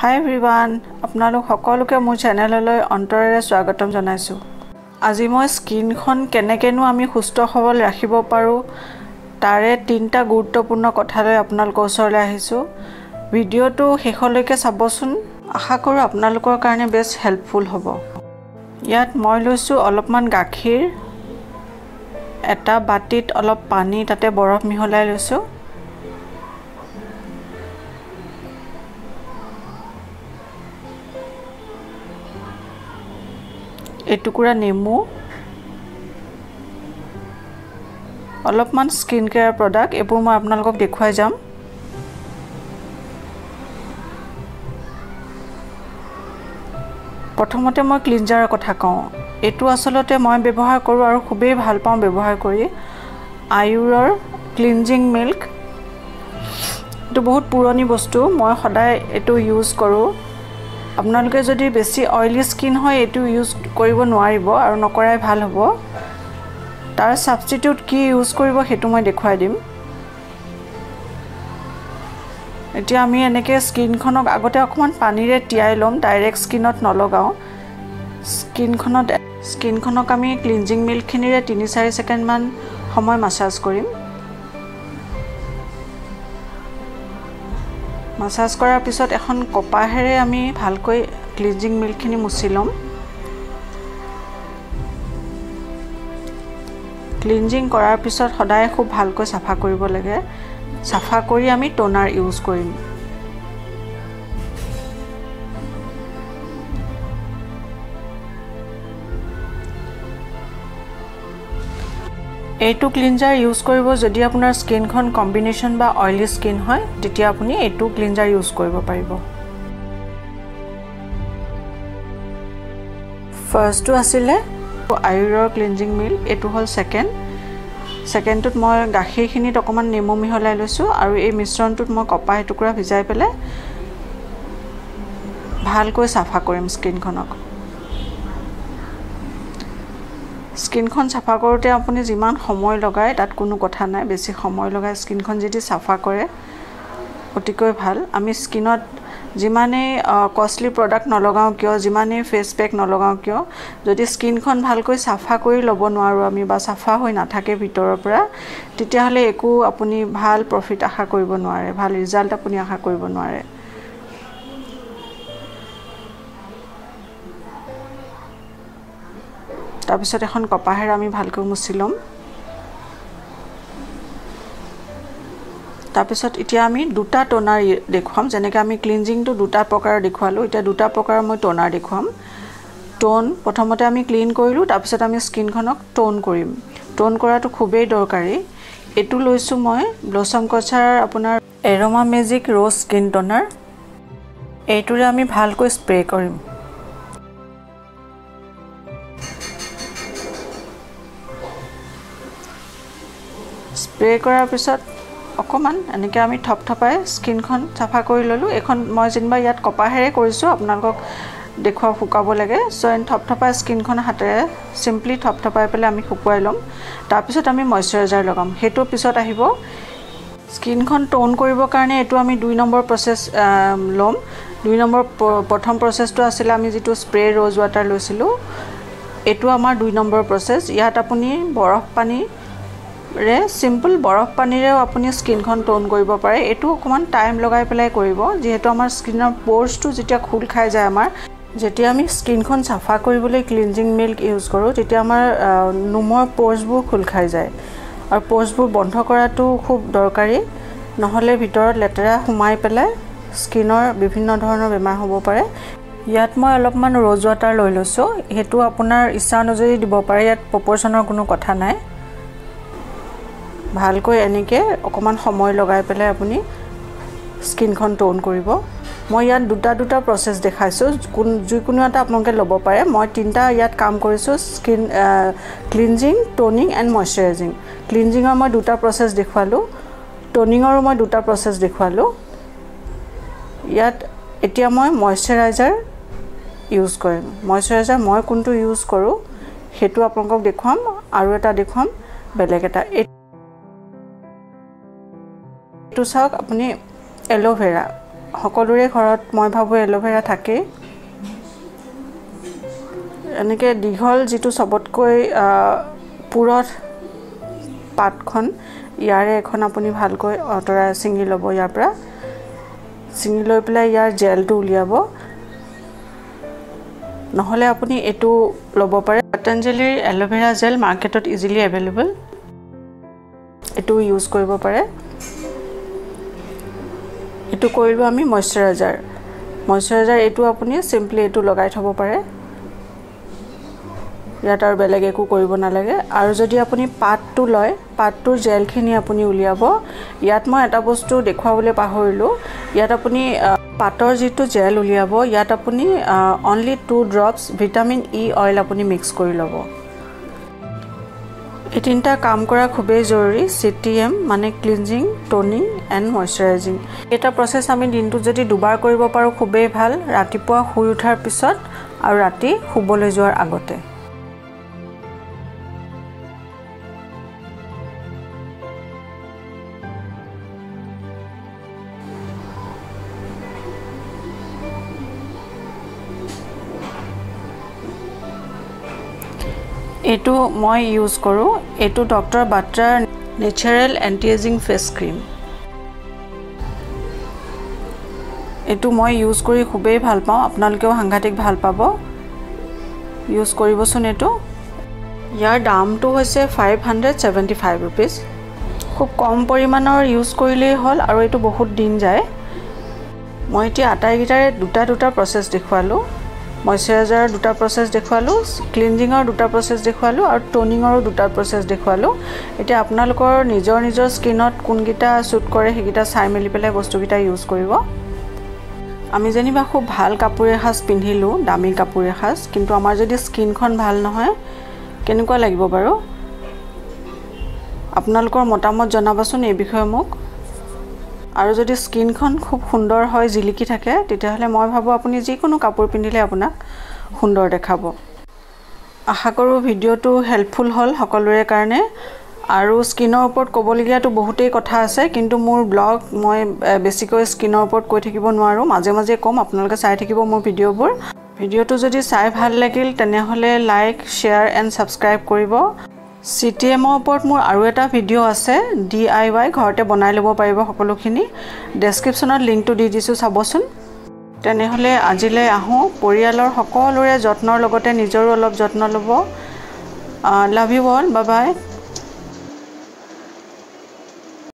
হাই everyone আপোনালোক সকলোকে মোৰ চেনেললৈ অন্তৰেৰে স্বাগতম জনাইছোঁ। আজি মই স্কিনখন কেনেকৈনো আমি সুস্থ সবল ৰাখিব পাৰোঁ তাৰে তিনিটা গুৰুত্বপূৰ্ণ কথালৈ আপোনালোকৰ ওচৰলৈ আহিছোঁ। ভিডিঅ'টো শেষলৈকে চাবচোন আশা কৰোঁ আপোনালোকৰ কাৰণে বেষ্ট হেল্পফুল হ'ব। ইয়াত মই লৈছোঁ অলপমান গাখীৰ এটা বাতিত অলপ পানী তাতে বৰফ মিহলাই লৈছোঁ। এটুকুৰা নেমু অলপমান স্কিন কেয়াৰ প্ৰডাক্ট এইবোৰ মই আপোনালোকক দেখুৱাই যাম। প্ৰথমতে মই ক্লিনজাৰৰ কথা কওঁ। এইটো আচলতে মই ব্যৱহাৰ কৰোঁ আৰু খুবেই ভাল পাওঁ ব্যৱহাৰ কৰি। আয়ুৰৰ ক্লিনজিং মিল্ক এইটো বহুত পুৰণি বস্তু মই সদায় এইটো ইউজ কৰোঁ। আপোনালোকে যদি বেছি অইলি স্কিন হয় এইটো ইউজ কৰিব নোৱাৰিব আৰু নকৰাই ভাল হ'ব। তাৰ ছাবষ্টিটিউট কি ইউজ কৰিব সেইটো মই দেখুৱাই দিম। এতিয়া আমি এনেকৈ স্কিনখনক আগতে অকণমান পানীৰে তিয়াই ল'ম ডাইৰেক্ট স্কিনত নলগাওঁ। স্কিনখনত স্কিনখনক আমি ক্লিনজিং মিল্কখিনিৰে তিনি চাৰি ছেকেণ্ডমান সময় মাছাজ কৰিম। মাছাজ কৰাৰ পিছত এখন কপাহেৰে আমি ভালকৈ ক্লিনজিং মিল্কখিনি মুচি ল'ম। ক্লিনজিং কৰাৰ পিছত সদায় খুব ভালকৈ চাফা কৰিব লাগে। চাফা কৰি আমি ট'নাৰ ইউজ কৰিম। এইটো ক্লিনজাৰ ইউজ কৰিব যদি আপোনাৰ স্কিনখন কম্বিনেশ্যন বা অইলি স্কিন হয় তেতিয়া আপুনি এইটো ক্লিনজাৰ ইউজ কৰিব পাৰিব। ফাৰ্ষ্টটো আছিলে আয়ুৰৰ ক্লিনজিং মিল্ক এইটো হ'ল ছেকেণ্ড ছেকেণ্ডটোত মই গাখীৰখিনিত অকণমান নেমু মিহলাই লৈছোঁ আৰু এই মিশ্ৰণটোত মই কপাহ এটুকুৰা ভিজাই পেলাই ভালকৈ চাফা কৰিম স্কিনখনক স্কিনখন চাফা কৰোঁতে আপুনি যিমান সময় লগায় তাত কোনো কথা নাই। বেছি সময় লগাই স্কিনখন যদি চাফা কৰে অতিকৈ ভাল। আমি স্কিনত যিমানেই কষ্টলি প্ৰডাক্ট নলগাওঁ কিয় যিমানেই ফেচ পেক নলগাওঁ কিয় যদি স্কিনখন ভালকৈ চাফা কৰি ল'ব নোৱাৰোঁ আমি বা চাফা হৈ নাথাকে ভিতৰৰ পৰা তেতিয়াহ'লে একো আপুনি ভাল প্ৰফিট আশা কৰিব নোৱাৰে ভাল ৰিজাল্ট আপুনি আশা কৰিব নোৱাৰে। তাৰপিছত এখন কপাহেৰে আমি ভালকৈ মুচি ল'ম। তাৰপিছত এতিয়া আমি দুটা ট'নাৰ দেখুৱাম। যেনেকৈ আমি ক্লিনজিংটো দুটা প্ৰকাৰৰ দেখুৱালোঁ এতিয়া দুটা প্ৰকাৰৰ মই ট'নাৰ দেখুৱাম। ট'ন প্ৰথমতে আমি ক্লিন কৰিলোঁ তাৰপিছত আমি স্কিনখনক ট'ন কৰিম। ট'ন কৰাটো খুবেই দৰকাৰী। এইটো লৈছোঁ মই ব্লছম কচাৰ আপোনাৰ aroma magic rose skin toner. এইটোৰে আমি ভালকৈ স্প্ৰে' কৰিম। স্প্ৰে' কৰাৰ পিছত অকণমান এনেকৈ আমি থপথপাই স্কিনখন চাফা কৰি ল'লোঁ। এইখন মই যেনিবা ইয়াত কপাহেৰে কৰিছোঁ আপোনালোকক দেখুৱাব শুকাব লাগে। চ' এন থপথপাই স্কিনখন হাতেৰে চিম্পলি থপথপাই পেলাই আমি শুকুৱাই ল'ম। তাৰপিছত আমি মইশ্চাৰাইজাৰ লগাম। সেইটো পিছত আহিব। স্কিনখন ট'ন কৰিবৰ কাৰণে এইটো আমি দুই নম্বৰ প্ৰচেছ ল'ম। দুই নম্বৰ প্ৰথম প্ৰচেছটো আছিলে আমি যিটো স্প্ৰে ৰ'জ ৱাটাৰ লৈছিলোঁ। এইটো আমাৰ দুই নম্বৰ প্ৰচেছ। ইয়াত আপুনি বৰফ পানী ৰে চিম্পল বৰফ পানীৰেও আপুনি স্কিনখন ট'ন কৰিব পাৰে। এইটো অকণমান টাইম লগাই পেলাই কৰিব। যিহেতু আমাৰ স্কিনৰ প'ৰ্চটো যেতিয়া খোল খাই যায় আমাৰ যেতিয়া আমি স্কিনখন চাফা কৰিবলৈ ক্লিনজিং মিল্ক ইউজ কৰোঁ তেতিয়া আমাৰ নোমৰ প'ৰ্চবোৰ খোল খাই যায়। আৰু প'ৰ্চবোৰ বন্ধ কৰাটো খুব দৰকাৰী। নহ'লে ভিতৰত লেতেৰা সোমাই পেলাই স্কিনৰ বিভিন্ন ধৰণৰ বেমাৰ হ'ব পাৰে। ইয়াত মই অলপমান ৰ'জ ৱাটাৰ লৈ লৈছোঁ। সেইটো আপোনাৰ ইচ্ছা অনুযায়ী দিব পাৰে। ইয়াত প্ৰপ'ৰ্চনৰ কোনো কথা নাই। ভালকৈ এনেকৈ অকণমান সময় লগাই পেলাই আপুনি স্কিনখন ট'ন কৰিব। মই ইয়াত দুটা দুটা প্ৰচেছ দেখাইছোঁ কোন যিকোনো এটা আপোনালোকে ল'ব পাৰে। মই তিনিটা ইয়াত কাম কৰিছোঁ skin cleansing toning and moisturising ক্লিনজিঙৰ মই দুটা প্ৰচেছ দেখুৱালোঁ ট'নিঙৰো মই দুটা প্ৰচেছ দেখুৱালোঁ। ইয়াত এতিয়া মই মইশ্চাৰাইজাৰ ইউজ কৰিম। মইশ্চাৰাইজাৰ মই কোনটো ইউজ কৰোঁ সেইটো আপোনালোকক দেখুৱাম আৰু এটা দেখুৱাম বেলেগ এটা। এইটো চাওক আপুনি এল'ভেৰা সকলোৰে ঘৰত মই ভাবোঁ এল'ভেৰা থাকেই। এনেকৈ দীঘল যিটো চবতকৈ পুৰঠ পাতখন ইয়াৰে এখন আপুনি ভালকৈ অঁতৰাই ছিঙি ল'ব ইয়াৰ পৰা। ছিঙি লৈ পেলাই ইয়াৰ জেলটো উলিয়াব। নহ'লে আপুনি এইটো ল'ব পাৰে। পতঞ্জলীৰ এল'ভেৰা জেল মাৰ্কেটত ইজিলি এভেইলেবল এইটো ইউজ কৰিব পাৰে। এইটো কৰিলোঁ আমি মইশ্চাৰাইজাৰ। মইশ্চাৰাইজাৰ এইটো আপুনি চিম্পলি এইটো লগাই থ'ব পাৰে। ইয়াত আৰু বেলেগ একো কৰিব নালাগে। আৰু যদি আপুনি পাতটো লয় পাতটোৰ জেলখিনি আপুনি উলিয়াব। ইয়াত মই এটা বস্তু দেখুৱাবলৈ পাহৰিলোঁ। ইয়াত আপুনি পাতৰ যিটো জেল উলিয়াব ইয়াত আপুনি only two drops vitamin E oil আপুনি মিক্স কৰি ল'ব। এই তিনিটা কাম কৰা খুবেই জৰুৰী চি টি এম মানে ক্লিনজিং টনিং এণ্ড মইশ্চাৰাইজিং এটা প্ৰচেছ আমি দিনটোত যদি দুবাৰ কৰিব পাৰোঁ খুবেই ভাল ৰাতিপুৱা শুই উঠাৰ পিছত আৰু ৰাতি শুবলৈ যোৱাৰ আগতে। এইটো মই ইউজ কৰোঁ। এইটো doctor বাট্ৰাৰ natural anti ageing face cream এইটো মই ইউজ কৰি খুবেই ভাল পাওঁ। আপোনালোকেও সাংঘাতিক ভাল পাব। ইউজ কৰিবচোন এইটো। ইয়াৰ দামটো হৈছে five hundred seventy five rupees খুব কম পৰিমাণৰ ইউজ কৰিলেই হ'ল আৰু এইটো বহুত দিন যায়। মই এতিয়া আটাইকেইটাৰে দুটা দুটা প্ৰচেছ দেখুৱালোঁ। মইশ্চাৰাইজাৰৰ দুটা প্ৰচেছ দেখুৱালোঁ ক্লিনজিঙৰ দুটা প্ৰচেছ দেখুৱালোঁ আৰু টনিঙৰো দুটা প্ৰচেছ দেখুৱালোঁ। এতিয়া আপোনালোকৰ নিজৰ নিজৰ স্কিনত কোনকেইটা শ্বুট কৰে সেইকেইটা চাই মেলি পেলাই বস্তুকেইটা ইউজ কৰিব। আমি যেনিবা খুব ভাল কাপোৰ এসাঁজ পিন্ধিলোঁ দামী কাপোৰ এসাঁজ কিন্তু আমাৰ যদি স্কিনখন ভাল নহয় কেনেকুৱা লাগিব বাৰু? আপোনালোকৰ মতামত জনাবচোন এই বিষয়ে মোক। আৰু যদি স্কিনখন খুব সুন্দৰ হয় জিলিকি থাকে তেতিয়াহ'লে মই ভাবোঁ আপুনি যিকোনো কাপোৰ পিন্ধিলে আপোনাক সুন্দৰ দেখাব। আশা কৰোঁ ভিডিঅ'টো হেল্পফুল হ'ল সকলোৰে কাৰণে। আৰু স্কিনৰ ওপৰত ক'বলগীয়াটো বহুতেই কথা আছে কিন্তু মোৰ ব্লগ মই বেছিকৈ স্কিনৰ ওপৰত কৈ থাকিব নোৱাৰোঁ। মাজে মাজে ক'ম আপোনালোকে চাই থাকিব মোৰ ভিডিঅ'বোৰ। ভিডিঅ'টো যদি চাই ভাল লাগিল তেনেহ'লে লাইক শ্বেয়াৰ এণ্ড ছাবস্ক্ৰাইব কৰিব। চি টি এমৰ ওপৰত মোৰ আৰু এটা ভিডিঅ' আছে ডি আই ৱাই ঘৰতে বনাই ল'ব পাৰিব সকলোখিনি। ডেছক্ৰিপশ্যনত লিংকটো দি দিছোঁ চাবচোন। তেনেহ'লে আজিলৈ আহোঁ। পৰিয়ালৰ সকলোৰে যত্নৰ লগতে নিজৰো অলপ যত্ন ল'ব। Love you all bye bye